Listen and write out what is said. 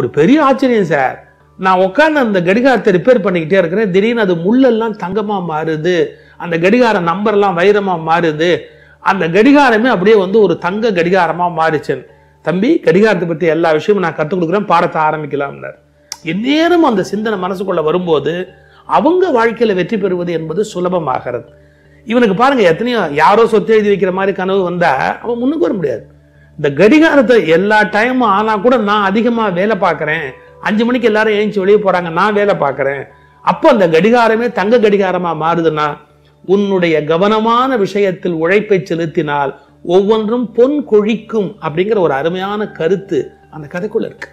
ஒரு பெரிய ஆச்சரியம் சார். நான் உட்காந்து அந்த கடிகாரத்தை ரிப்பேர் பண்ணிக்கிட்டே இருக்கிறேன். திடீர்னு அது முள்ளெல்லாம் தங்கமா மாறுது. அந்த கடிகார நம்பர்லாம் வைரமா மாறுது. அந்த கடிகாரமே அப்படியே வந்து ஒரு தங்க கடிகாரமா மாறிச்சேன் தம்பி கடிகாரத்தை பத்தி எல்லா விஷயமும் நான் கற்றுக் கொடுக்குறேன். பாடத்தை ஆரம்பிக்கலாம்னார் எந்நேரம் அந்த சிந்தனை மனசுக்குள்ள வரும்போது அவங்க வாழ்க்கையில வெற்றி பெறுவது என்பது சுலபமாகிறது. இவனுக்கு பாருங்க எத்தனையோ யாரோ சொத்து எழுதி வைக்கிற மாதிரி கனவு வந்தா அவன் முன்னுக்கு வர முடியாது. இந்த கடிகாரத்தை எல்லா டைமும் ஆனால் கூட நான் அதிகமாக வேலை பார்க்குறேன். அஞ்சு மணிக்கு எல்லாரும் ஏஞ்சி வெளியே போகிறாங்க நான் வேலை பார்க்குறேன். அப்போ அந்த கடிகாரமே தங்க கடிகாரமாக மாறுதுன்னா உன்னுடைய கவனமான விஷயத்தில் உழைப்பை செலுத்தினால் ஒவ்வொன்றும் பொன் கொழிக்கும் அப்படிங்கிற ஒரு அருமையான கருத்து அந்த கதைக்குள்ள இருக்கு.